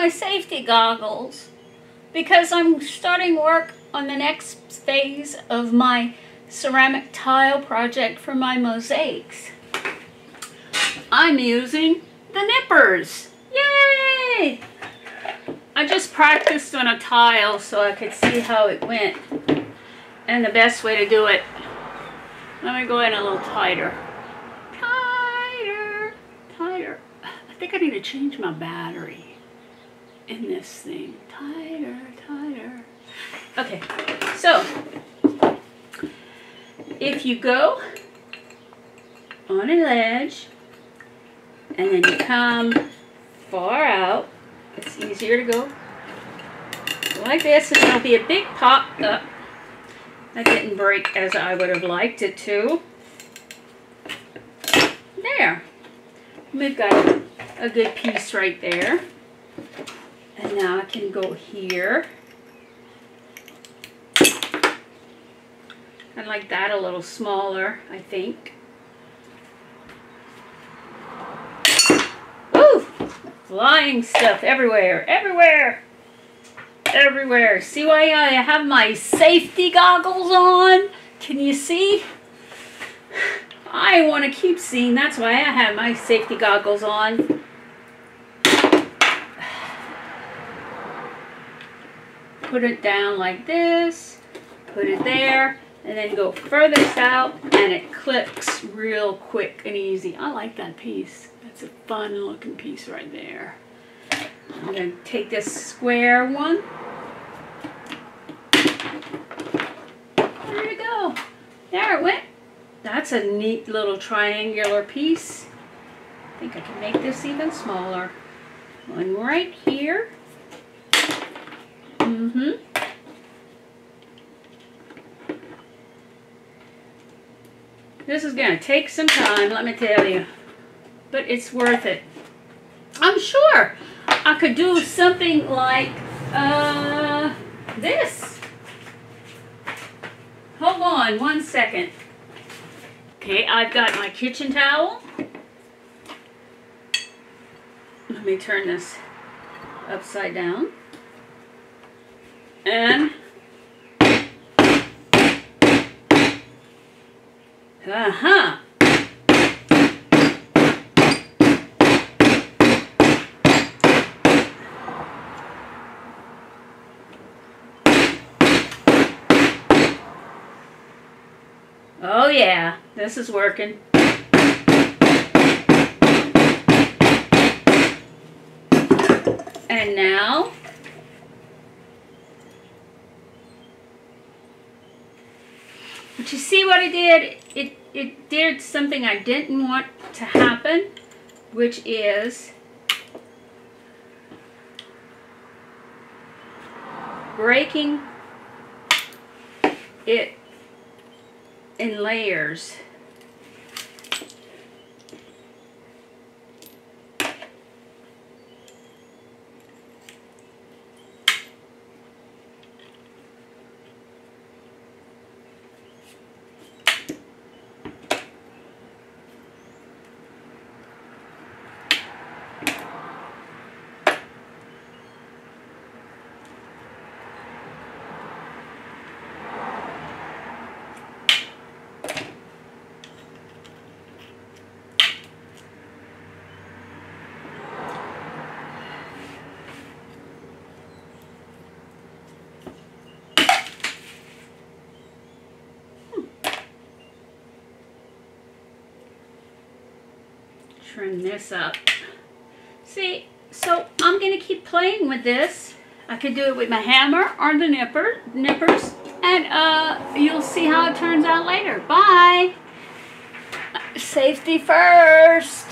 my safety goggles because I'm starting work on the next phase of my ceramic tile project for my mosaics. I'm using the nippers. Yay! I just practiced on a tile so I could see how it went and the best way to do it. Let me go in a little tighter. Tighter, tighter. I think I need to change my battery in this thing. Tighter, tighter. Okay, so if you go on a ledge and then you come far out, it's easier to go like this and there'll be a big pop up. That didn't break as I would have liked it to. There. We've got a good piece right there. And now I can go here. I like that a little smaller, I think. Ooh! Flying stuff everywhere, everywhere, everywhere. See why I have my safety goggles on? Can you see? I want to keep seeing. That's why I have my safety goggles on. Put it down like this. Put it there and then go further south and it clicks real quick and easy. I like that piece. That's a fun looking piece right there. I'm going to take this square one. There you go. There it went. That's a neat little triangular piece. I think I can make this even smaller. One right here. Mm-hmm. This is going to take some time, let me tell you. But it's worth it. I'm sure I could do something like uh, this. Hold on one second. Okay, I've got my kitchen towel. Let me turn this upside down. And Uh-huh. Oh yeah, this is working. And now But you see what it did? It, it did something I didn't want to happen, which is breaking it in layers. Trim this up. See, so I'm going to keep playing with this. I could do it with my hammer or the nipper, nippers, and uh, you'll see how it turns out later. Bye! Safety first!